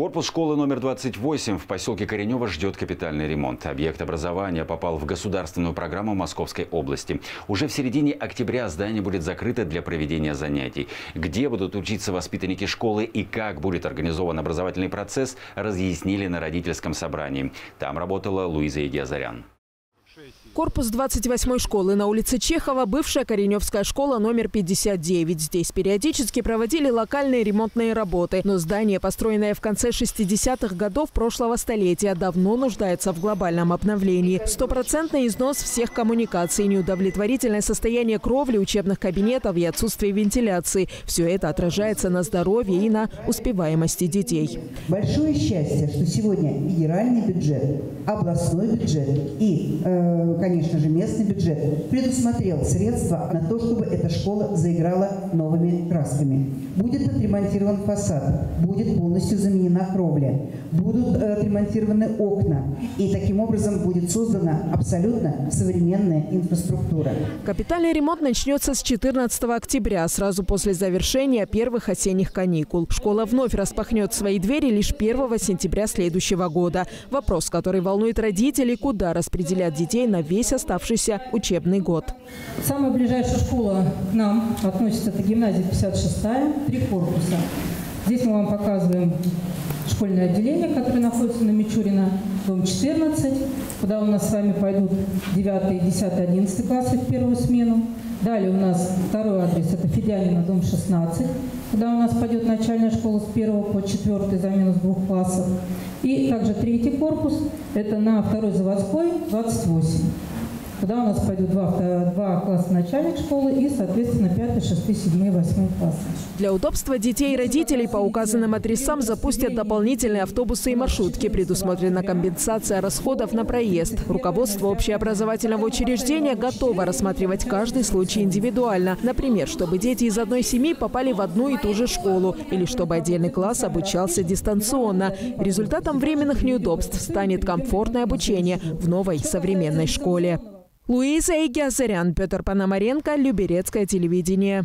Корпус школы номер 28 в поселке Коренево ждет капитальный ремонт. Объект образования попал в государственную программу Московской области. Уже в середине октября здание будет закрыто для проведения занятий. Где будут учиться воспитанники школы и как будет организован образовательный процесс, разъяснили на родительском собрании. Там работала Луиза Егиазарян. Корпус 28-й школы на улице Чехова, бывшая Кореневская школа номер 59. Здесь периодически проводили локальные ремонтные работы. Но здание, построенное в конце 60-х годов прошлого столетия, давно нуждается в глобальном обновлении. Стопроцентный износ всех коммуникаций, неудовлетворительное состояние кровли, учебных кабинетов и отсутствие вентиляции. Все это отражается на здоровье и на успеваемости детей. Большое счастье, что сегодня федеральный бюджет, областной бюджет и э, конечно же, местный бюджет предусмотрел средства на то, чтобы эта школа заиграла новыми красками. Будет отремонтирован фасад, будет полностью заменена кровля, будут э, отремонтированы окна. И таким образом будет создана абсолютно современная инфраструктура. Капитальный ремонт начнется с 14 октября, сразу после завершения первых осенних каникул. Школа вновь распахнет свои двери лишь 1 сентября следующего года. Вопрос, который волнует родителей, куда распределять детей на весь оставшийся учебный год. Самая ближайшая школа к нам относится, это гимназия 56-я, три корпуса. Здесь мы вам показываем школьное отделение, которое находится на Мичурина, дом 14, куда у нас с вами пойдут 9, 10, 11 классы в первую смену. Далее у нас второй адрес, это Федянина, дом 16, куда у нас пойдет начальная школа с 1 по 4 за минус двух классов. И также третий корпус, это на второй заводской, 28. Туда у нас пойдут два, два класса начальных школы и, соответственно, 5, 6, 7, 8 классы. Для удобства детей и родителей по указанным адресам запустят дополнительные автобусы и маршрутки. Предусмотрена компенсация расходов на проезд. Руководство общеобразовательного учреждения готово рассматривать каждый случай индивидуально. Например, чтобы дети из одной семьи попали в одну и ту же школу. Или чтобы отдельный класс обучался дистанционно. Результатом временных неудобств станет комфортное обучение в новой современной школе. Луиза Игиазарян, Петр Пономаренко, Люберецкое телевидение.